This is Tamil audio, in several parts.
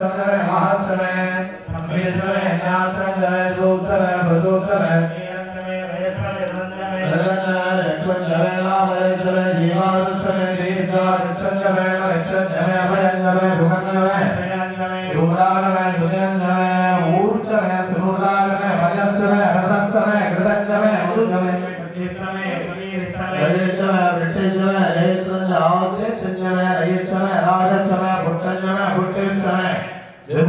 سر ہاسر ہے ہمیں سر ہے ناتن ہے دوتر ہے بدوتر ہے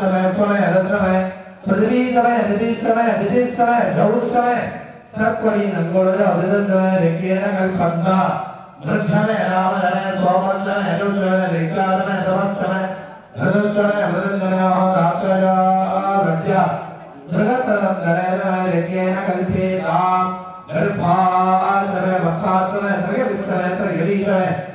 سمے سمے ہر سمے پرتھوی سمے ہری سمے ہری سمے گو سمے سکوری ننگولد ہر سمے رکیے نگل پنگا مرچنے رامنے سومنے ہلوچنے رکارنے سمستنے ہرسنے ہرسنے اور آچرا رٹیا جگترم جنینے رکیے نگل پیتا گرپا آچرے بساسنے ترگتسنے ترگتسنے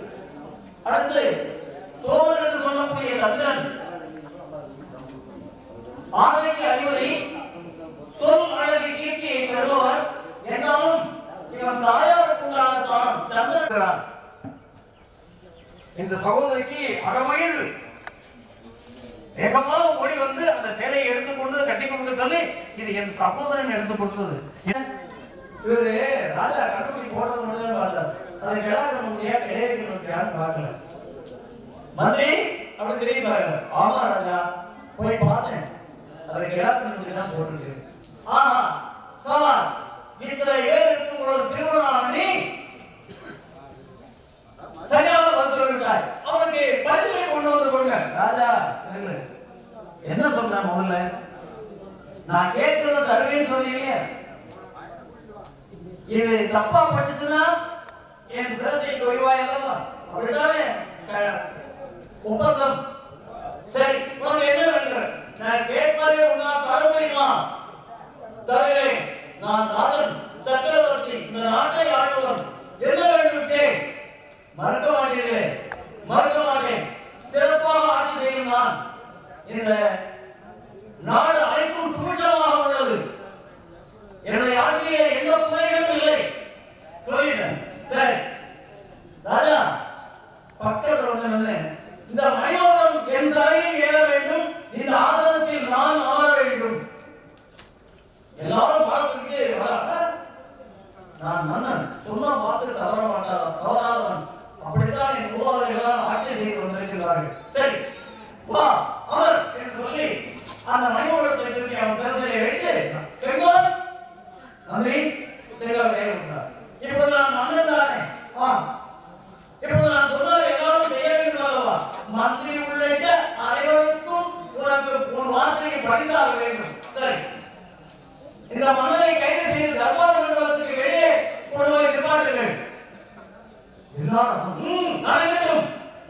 இந்த சகோதரிக்கு அகமயில் வேகமாக ஓடி வந்து அந்த சேலையை எடுத்து கொண்டு கட்டி கொடுக்க சொல்லி இது என் சகோதரன் எடுத்து கொடுத்தது. இவரு ராஜா கண்டுபிடி போடுறது மட்டும் பார்த்தார். அதை கிடாக்க முடியா கிடையாது யாரும் பார்க்கல. மந்திரி அப்படி திரும்பி பாருங்க. ஆமா ராஜா போய் பார்த்தேன். அதை கிடாக்க முடியா தான் போட்டுருக்கு. ஆஹா சவா இத்தனை ஏழுக்கு உங்களோட திருமணம் நீ சரியாக வந்து அவனுக்கு பரிசை கொண்டு வந்து கொடுங்க. ராஜா என்ன சொன்ன முதல்ல? நான் கேட்கிறத தருவேன்னு சொன்னீங்க இது தப்பா பட்டுச்சுன்னா என் சிரசை தொய்வாய் அப்படித்தானே? ஒப்பந்தம். சரி உனக்கு என்ன நான் கேட்பதே உன்னால் தர தருகிறேன். நான் ராஜன் சக்கரவர்த்தி இந்த நாட்டை என்ன வேண்டும்? மறக்க மாட்டீர்களே மறக்க மாட்டேன் சிறப்பாக ஆட்சி செய்யும் நான் இந்த நாடு அனைத்தும் சுபிட்சமாக உள்ளது. என்னுடைய ஆட்சியிலே எந்த குறைகளும் இல்லை. சொல்லிட்டேன் சரி. ராஜா பக்கத்தில் வந்து இந்த மனையோட என் தலையில் ஏற வேண்டும் இந்த ஆசனத்தில் நான் அமர வேண்டும் எல்லாரும் பார்த்துக்கிட்டு வராங்க. நான் மன்னன் சொன்னா பார்த்து தவற மாட்டார் தவறாதவன் அப்படித்தான் என் மூதாதைகள் ஆட்சி செய்து வந்திருக்கிறார்கள் சரி வா அமர் என்று சொல்லி அந்த மணியோரத்தை தூக்கி அவன் சிறந்தையை வைத்து செங்கோல் நன்றி செங்கோல் வேக விட்டார் இப்போது நான் மன்னன் தானே ஆ இப்போது நான் சொன்னதை எல்லாரும்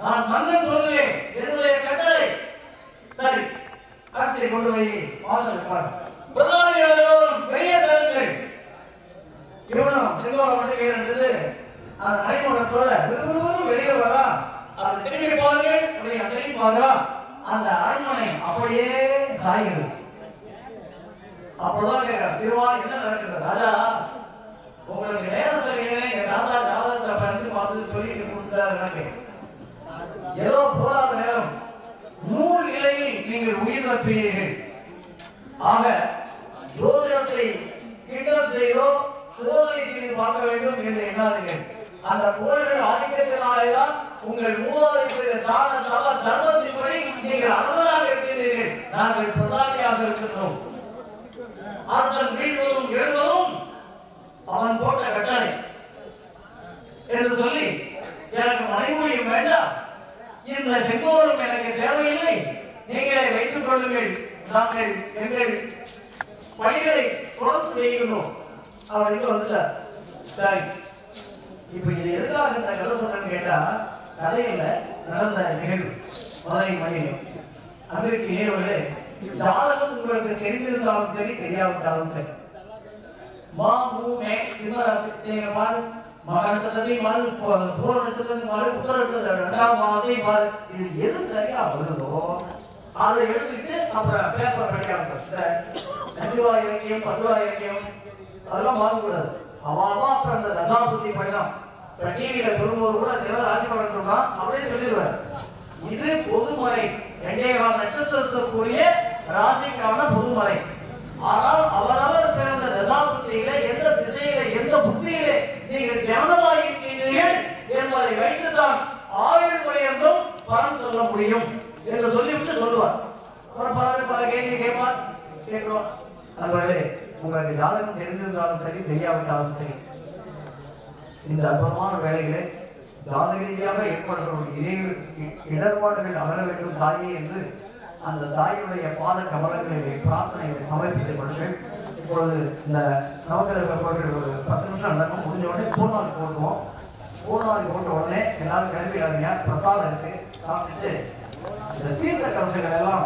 அண்ணன் சொல்லுவேன் என்னுடைய கட்டளை சரி காட்சியை கொண்டு போய் வாசல் இருப்பார் எல்லோரும் பெரிய தருங்கள் இவனும் செங்கோட மட்டும் இருந்தது அந்த நடைமுறைத்தோட விரும்புவதும் வெளியே வரா அது திரும்பி பாருங்க அப்படியே திரும்பி பாருங்க அந்த அரண்மனை அப்படியே சாய்கிறது அப்பதான் கேட்கிறேன் சிறுவா என்ன நடக்கிறது? ராஜா உங்களுக்கு நேரம் சரியில்லை எங்க ராஜா ஜாதகத்தை பார்த்து பார்த்து சொல்லிட்டு கொடுத்தாரு ஏதோ போராத நேரம் நூல் இலையில் நீங்கள் உயிர் தப்பீர்கள் ஆக ஜோதிடத்தை கிண்டல் செய்தோ சோதனை செய்து பார்க்க வேண்டும் என்று எண்ணாதீர்கள். அந்த புகழ்கள் ஆதிக்கத்தினாலேதான் உங்கள் மூதாதையர்களுடைய சாத சப தர்மத்தின்படி நீங்கள் அருளாக இருக்கிறீர்கள் நாங்கள் பிரதானியாக இருக்கின்றோம். அரசன் வீழ்வதும் எழுவதும் அவன் போட்ட கட்டளை என்று சொல்லி எனக்கு மனைவியும் வேண்டாம். இந்த செங்கோலும் எனக்கு தேவையில்லை. நீங்களே வைத்துக் கொள்ளுங்கள். நாங்கள் எங்கள் பணிகளை தொடர்ந்து செய்யணும் அவர் இங்க வந்துட்டார். சரி. இப்ப இது எதுக்காக இந்த கதை சொல்றேன்னு கேட்டா கதையில நடந்த நிகழ்வு. மதுரை மணியில் அதற்கு நிகழ்வுகளே ஜாதகம் உங்களுக்கு தெரிந்திருந்தாலும் சரி தெரியாவிட்டாலும் சரி. மா மூ மே சிம்மராசி மாறு மகனத்தை மாறு பூர நட்சத்திரத்தை மாறு உத்தர ரெண்டாம் மாதத்தை மாறு இது எது சரியா வருதோ அதை எடுத்துக்கிட்டு அப்புறம் பேப்பர் படிக்க ஆரம்பிச்சேன் அஞ்சு இலக்கியம் பத்துவா இலக்கியம் அதெல்லாம் மாறக்கூடாது அவன் அப்புறம் அந்த தசாபுத்தி படிதான். இப்போ டிவியில சொல்லும்போது கூட ஏதோ ராசி பலன் சொல்றான் அப்படியே சொல்லிடுவார். இது பொதுமறை. ரெண்டே கால நட்சத்திரத்துக்குரிய ராசிக்கான பொதுமறை. ஆனால் அவரவர் பிறந்த தசாபுத்தியில எந்த திசையில எந்த புத்தியிலே நீங்கள் தியானமாயிருக்கிறீர்கள் என்பதை வைத்துதான் ஆயுள் குறையந்தும் பணம் சொல்ல முடியும் என்று சொல்லிவிட்டு சொல்லுவார். அப்புறம் பல பல கேள்வி கேட்பார். கேட்கிறோம். நண்பர்களே உங்களுக்கு ஜாதகம் தெரிந்திருந்தாலும் சரி தெரியாவிட்டாலும் சரி இந்த அற்புதமான வேலைகளை ஜாதக ரீதியாக ஏற்படுத்தும் இதே இடர்பாடுகள் அகல வேண்டும் தாயே என்று அந்த தாயுடைய பாத கமலங்களை பிரார்த்தனை சமர்ப்பித்துக் கொள்ளுங்கள். இப்பொழுது இந்த நவக்கிரக கோவில் ஒரு பத்து நிமிஷம் நடக்கும். முடிஞ்ச உடனே பூநாள் போட்டுவோம் பூநாள் போட்ட உடனே எல்லாரும் கிளம்பிடாதீங்க பிரசாதம் இருக்கு. சாப்பிட்டு இந்த தீர்த்த கலசங்கள் எல்லாம்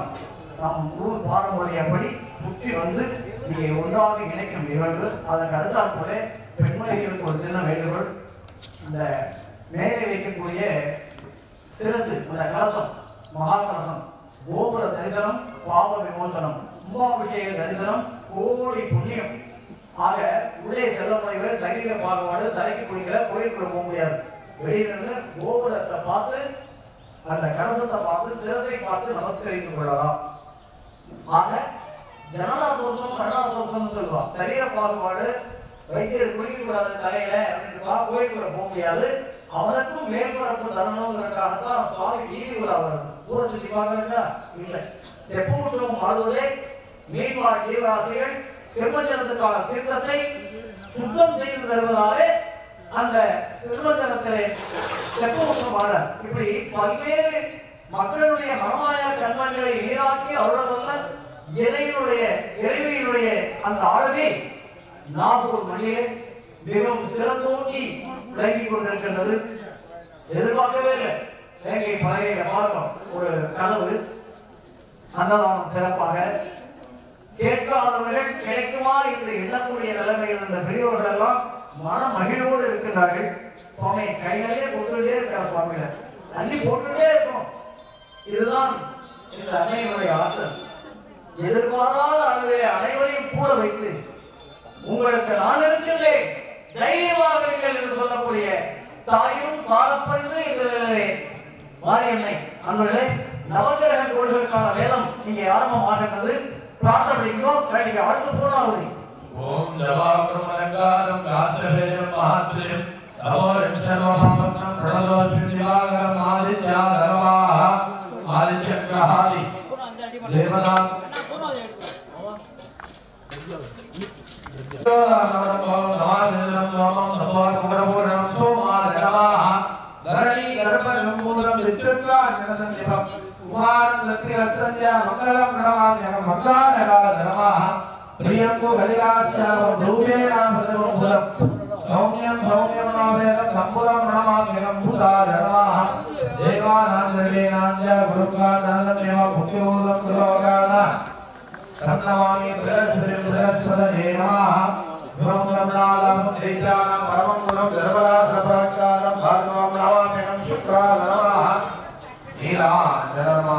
நம் ஊர் பாரம்பரியப்படி சுற்றி வந்து நீங்கள் ஒன்றாக இணைக்கும் நிகழ்வு அதற்கு அடுத்தால் போல பெண்மணிகளுக்கு ஒரு சின்ன வேண்டுகோள். இந்த மேலே வைக்கக்கூடிய சிரசு அந்த கலசம் மகா கலசம் கோபுர தரிசனம் பாவ விமோசனம் கும்பாபிஷேக தரிசனம் கோடி புண்ணியம். ஆக உள்ளே செல்ல முனைவர் சரீர பாகுபாடு தலைக்கு குடிக்கல கோயிலுக்குள்ள போக முடியாது. வெளியிலிருந்து கோபுரத்தை பார்த்து அந்த கலசத்தை பார்த்து சிரசை பார்த்து நமஸ்கரித்துக் கொள்ளலாம். ஆக ஜனநாசோசம் கருணாசோசம் சொல்லுவான் சரீர பாகுபாடு வைத்தியர் குளிக்க கூடாது தலையில அப்படின்றா கோயிலுக்குள்ள போக முடியாது. அவனுக்கும் மேற்பரப்பு தரணுங்கிறக்காகத்தான் சுவாமி வீதிக்குள்ள அவர் ஊரை சுற்றி பார்க்கறா இல்லை. தெப்பமுஷம் மாறுவதே மீன்வாழ் ஜீவராசிகள் திருமஞ்சனத்துக்கான தீர்த்தத்தை சுத்தம் செய்து தருவதாலே அந்த திருமஞ்சனத்திலே தெப்பமுஷம் மாற இப்படி பல்வேறு மக்களுடைய மனமாய கண்மங்களை நீராக்கி அருளவல்ல இறைவனுடைய இறைவியினுடைய அந்த ஆளுகை நாகூர் மணியிலே மிகவும் சிறந்தோங்கி விளங்கிக் கொண்டிருக்கின்றது. எதிர்பார்க்கவே இல்லை. வேங்கை பழைய பார்க்கிறோம் ஒரு கனவு. அன்னதானம் சிறப்பாக. கேட்காதவர்கள் கிடைக்குமா என்று எண்ணக்கூடிய நிலைமையில் இருந்த பெரியவர்கள் எல்லாம் மன மகிழ்வோடு இருக்கின்றார்கள். சுவாமி கையிலே கொடுத்துட்டே இருக்கிற சுவாமியில. தண்ணி போட்டுட்டே இருக்கணும். இதுதான் இந்த அன்னையினுடைய ஆற்றல். எதிர்பாராத அளவிலே அனைவரையும் கூட வைத்து உங்களுக்கு நான் இருக்கின்றேன். தைரியமாக இருங்கள் என்று சொல்லக்கூடிய தாயும் சாரப்பன்று என்கிறே மாரியன்னை அன்பர்களே நவகிரக கோள்களுக்கான வேதம் இங்கே ஆரம்பமாகின்றது பிரார்த்தனைக்கும் நீங்க அடுத்து போனாவது ஓம் தமோ ரட்சணமஹாமக்னம் பிரணதோஷ்மி திவாகரம் ஆதித்யாதரவாः ஆதித்யக்ரஹாதி தேவதா సౌమ్యం సౌమ్యం నావేదం సంపురం నామాఖ్యం భూతారణమాహ దేవానాం దేవేనాం చ గురుకానాం దేవ భుక్తిమూలం కురోగాన सन्नवामि ब्रह्मस्वरूप ब्रह्मस्वरूपेवा ब्रह्मनालम् देशानं परमं गुरुं गर्भलाभ्रपक्षारं भार्गवं नवामेहं शुक्रालवा हिरां जरमा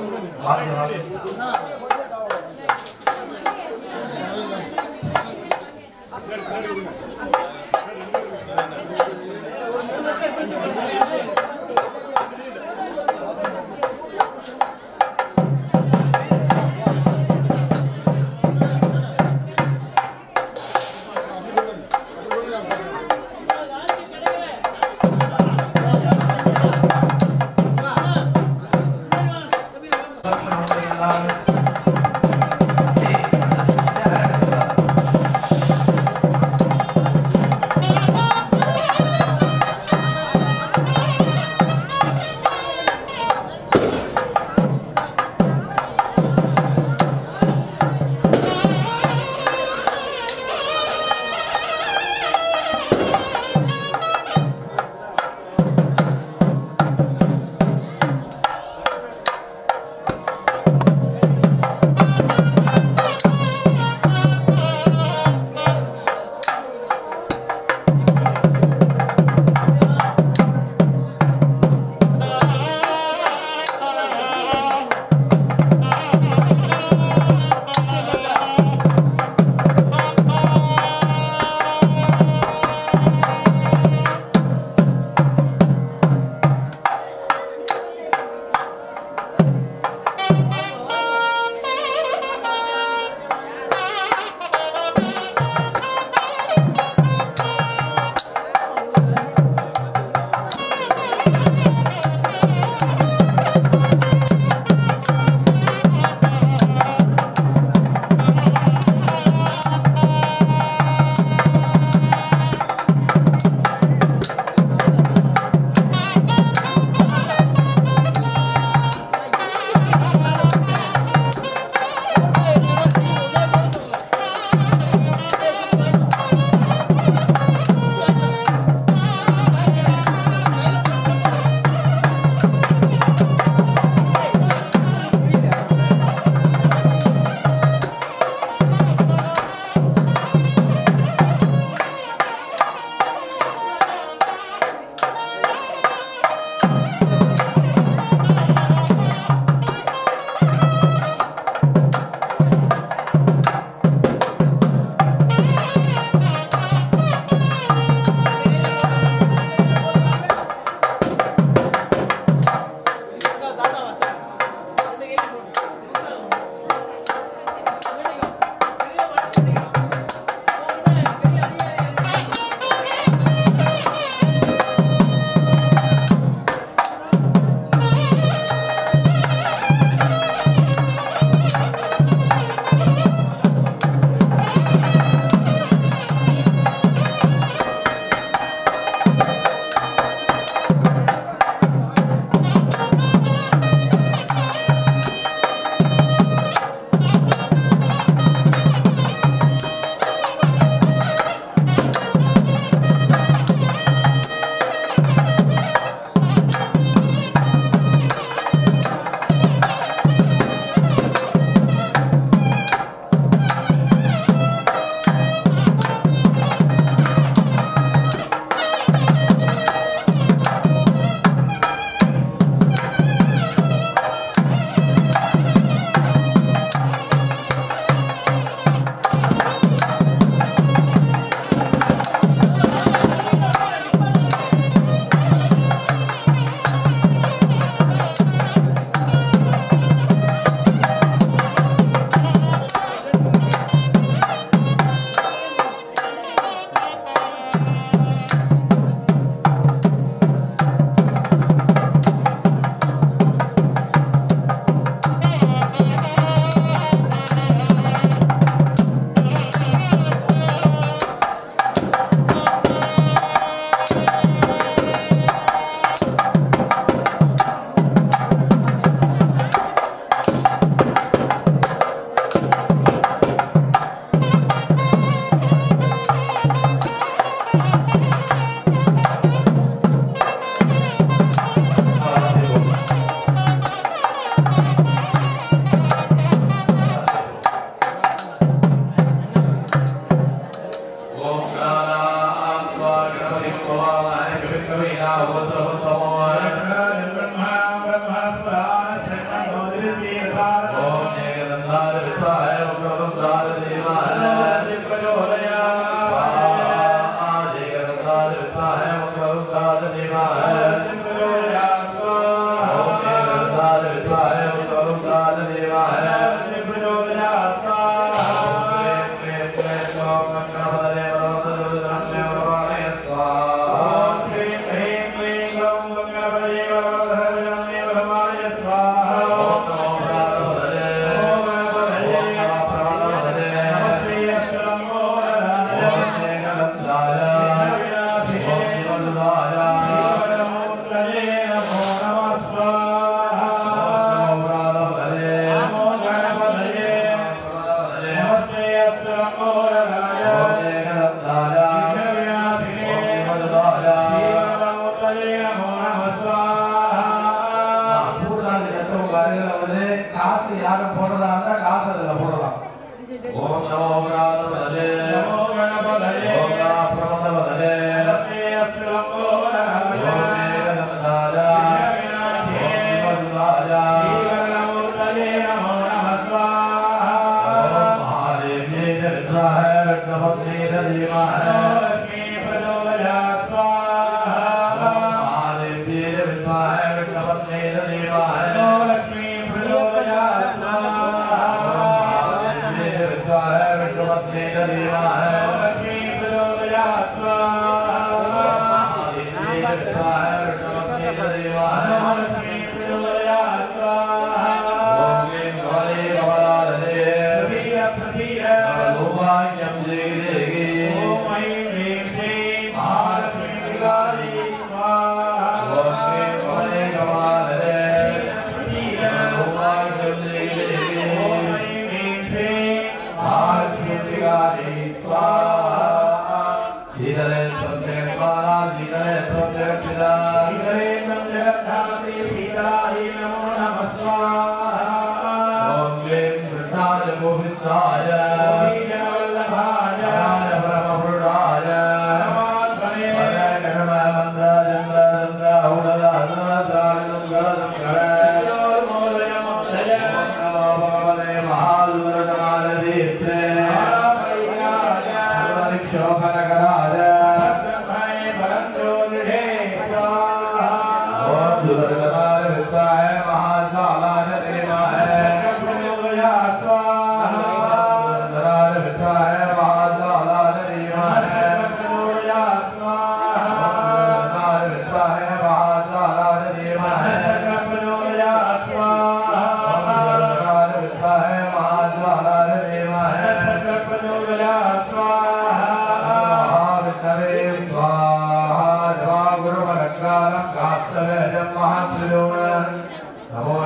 সাহায্য হবে Oh. Vamos.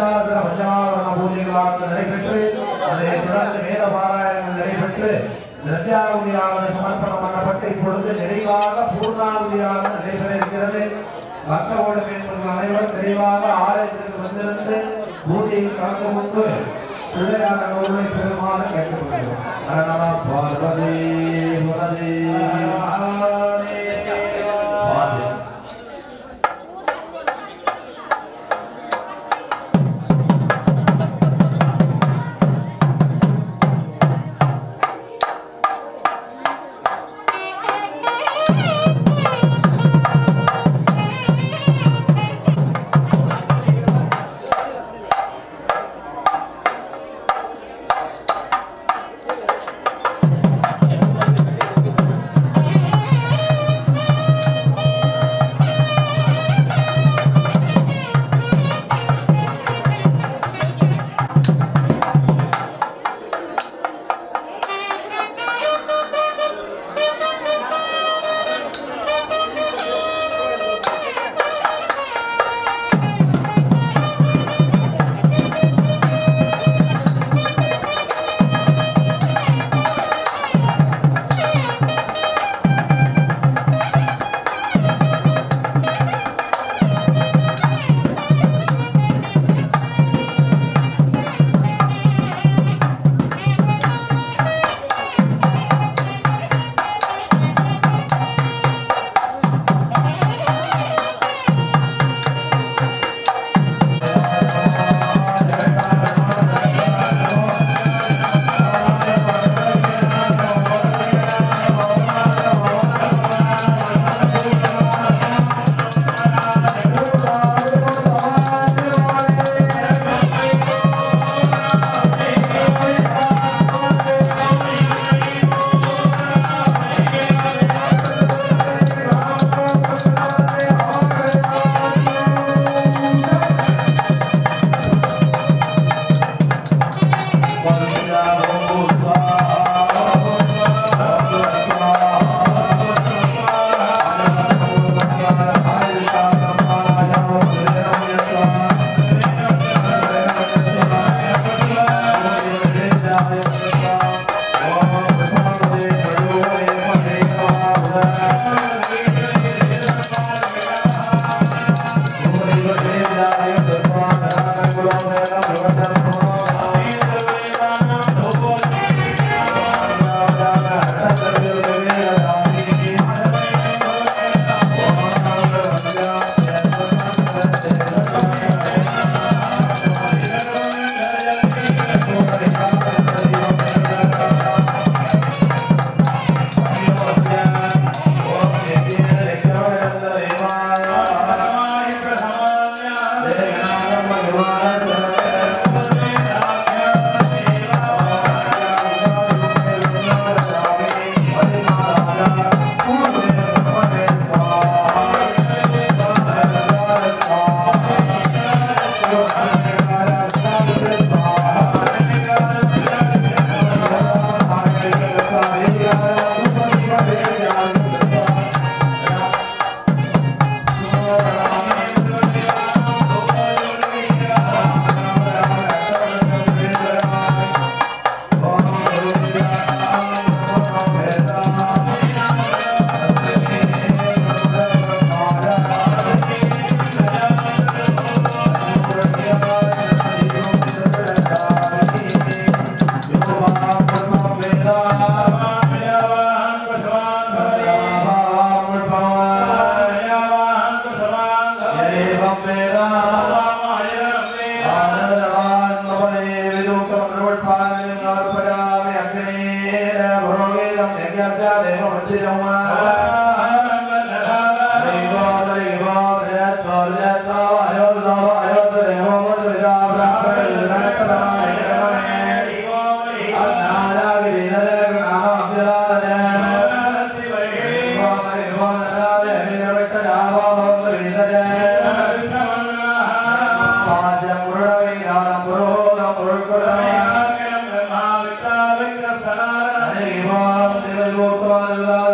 பஞ்சாசர பஞ்சமாவரண பூஜைகளாக நடைபெற்று அதை தொடர்ந்து வேத பாராயணங்கள் நடைபெற்று திரவியாவுதியாவது சமர்ப்பணம் பண்ணப்பட்டு இப்பொழுது நிறைவாக பூர்ணாவுதியாக நடைபெற இருக்கிறது பக்தகோடம் என்பது அனைவரும் நிறைவாக ஆலயத்திற்கு வந்திருந்து பூஜையில் கலந்து கொண்டு பிள்ளையார் கௌரவை பெருமாள் கேட்டுக்கொள்கிறோம் பார்வதி முதலி Allah.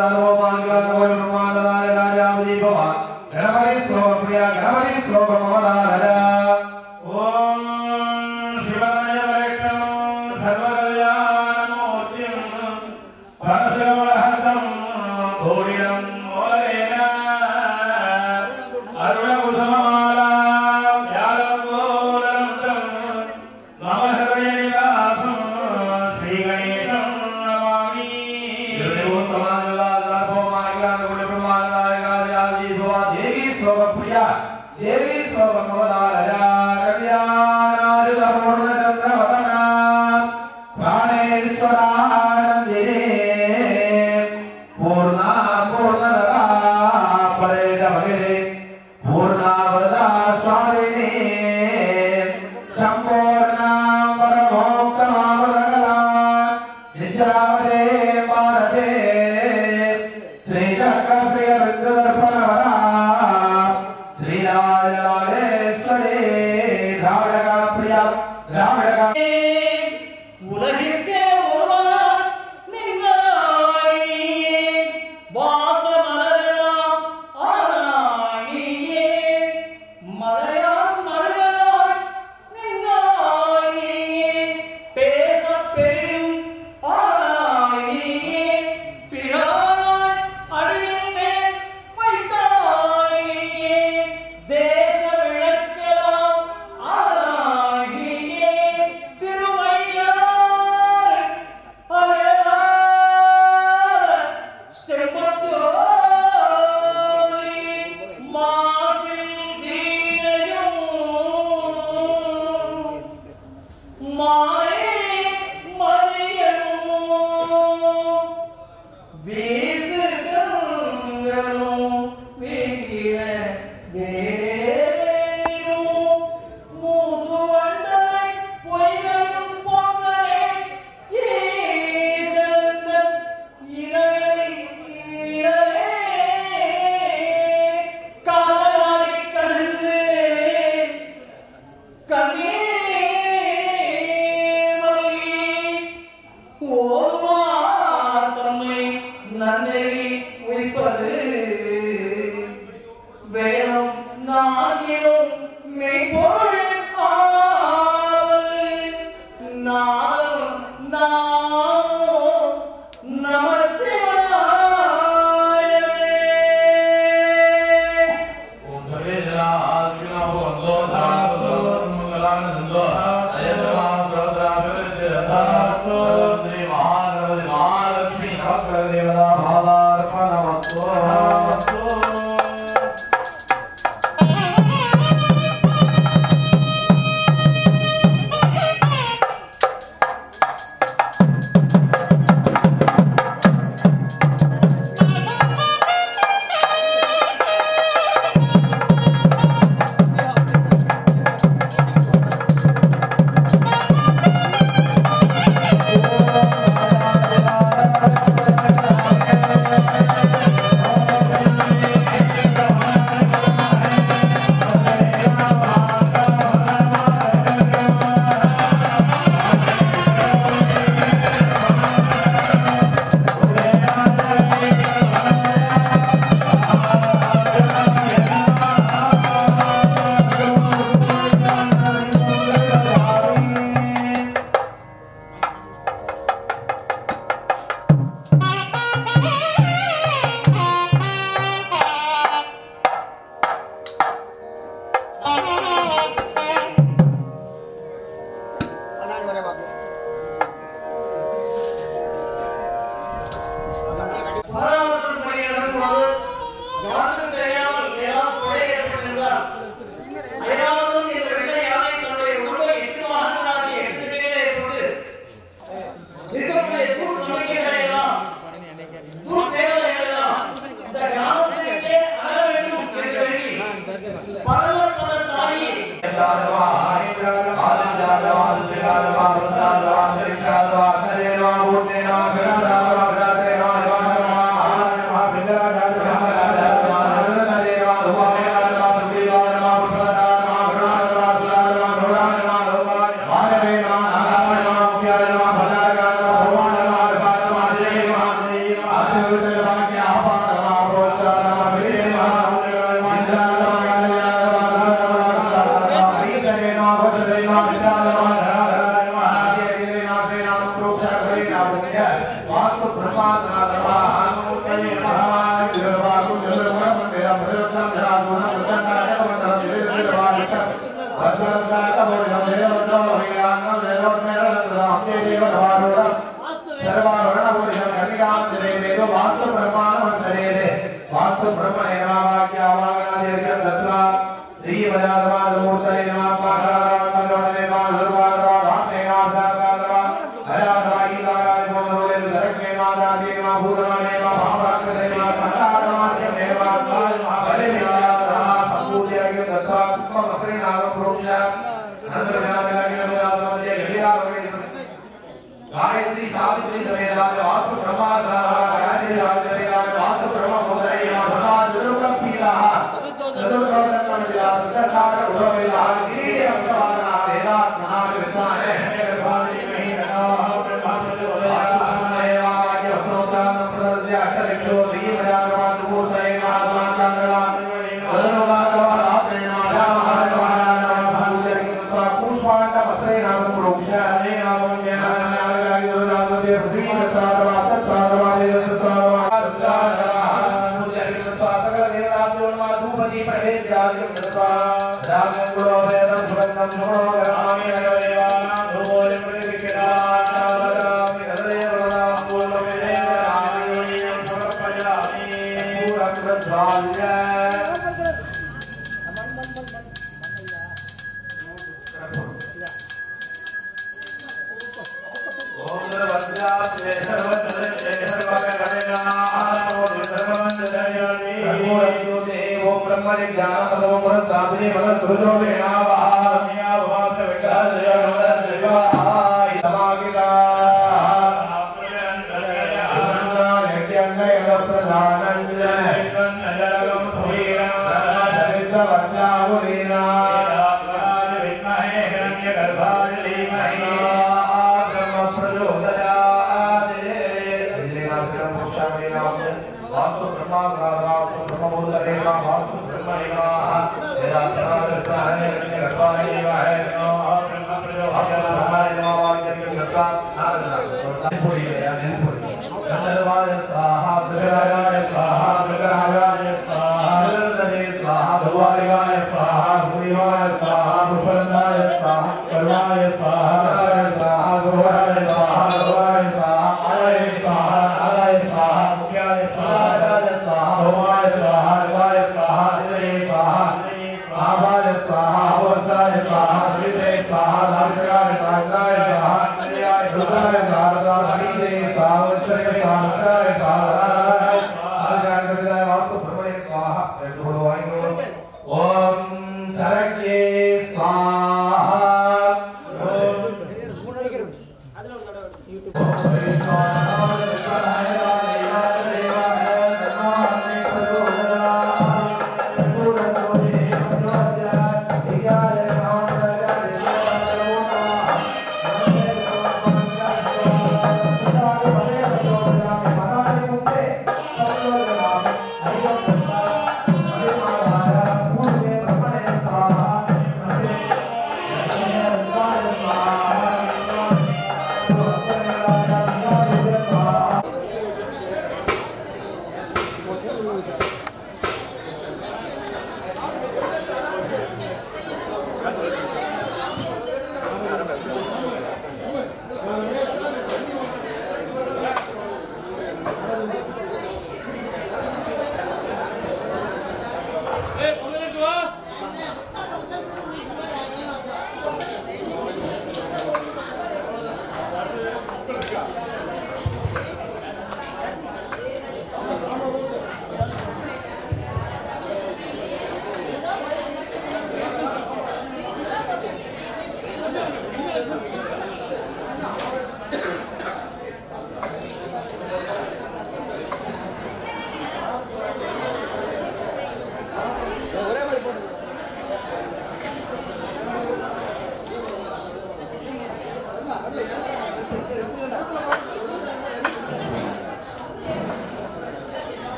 Bye.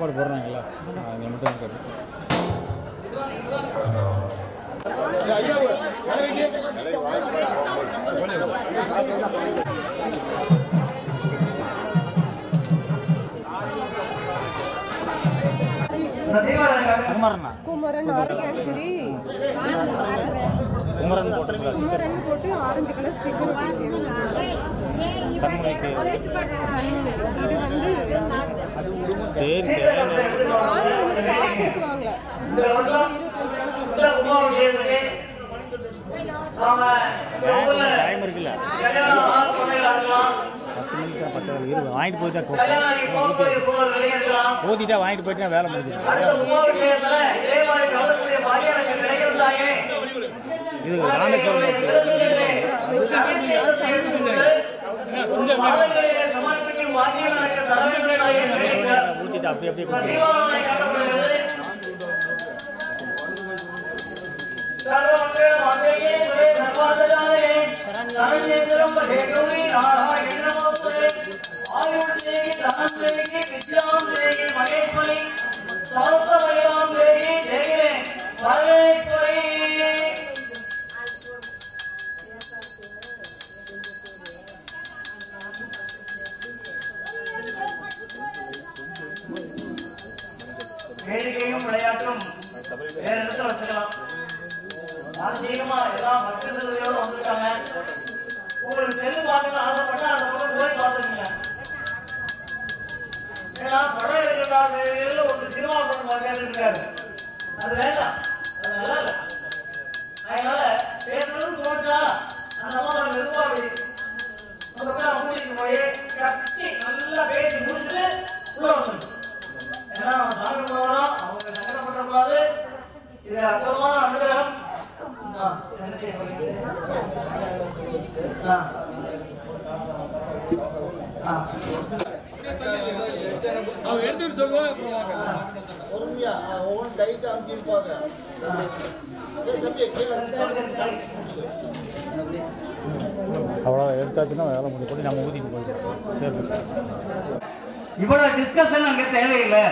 por ஓதிட்டா வாங்கிட்டு போயிட்டு வேலை முடிஞ்சு இது ராமேஸ்வரம் ஊத்திட்டு அப்படியே அப்படியே சரண்யேந்திரம் வரவேற்பு சக்தி நல்லா பேசி முடிச்சு ஏன்னா அவன் சாப்பிட போகிறோம் அவங்க சங்கடம் பண்ணக்கூடாது இது அர்த்தமான அனுகிரகம். பொறுமையா டைட்டா அமைச்சிருப்பாங்க தம்பி கீழே அவ்வளோ எடுத்தாச்சுன்னா வேலை முடிச்சு நம்ம ஊதிட்டு போயிடுவோம் இவ்வளோ டிஸ்கஷன் அங்கே தேவையில்லை.